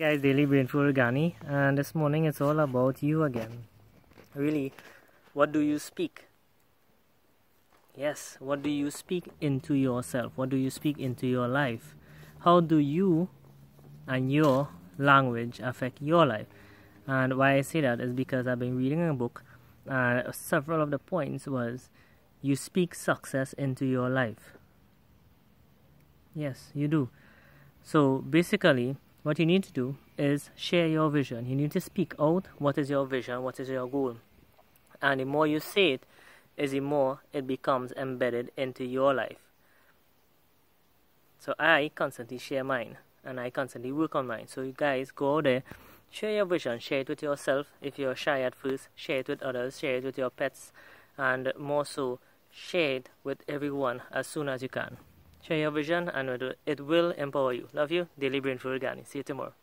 guys daily brainful Ghany and this morning it's all about you again. Really what do you speak? Yes what do you speak into yourself? What do you speak into your life? How do you and your language affect your life? And why i say that is because i've been reading a book and several of the points was you speak success into your life. Yes you do. So basically what you need to do is share your vision. You need to speak out what is your vision, what is your goal. And the more you say it, is the more it becomes embedded into your life. So I constantly share mine and I constantly work on mine. So you guys go out there, share your vision, share it with yourself. If you're shy at first, share it with others, share it with your pets, and more so, share it with everyone as soon as you can. Share your vision and it will empower you. Love you. Daily Brain Food Organic. See you tomorrow.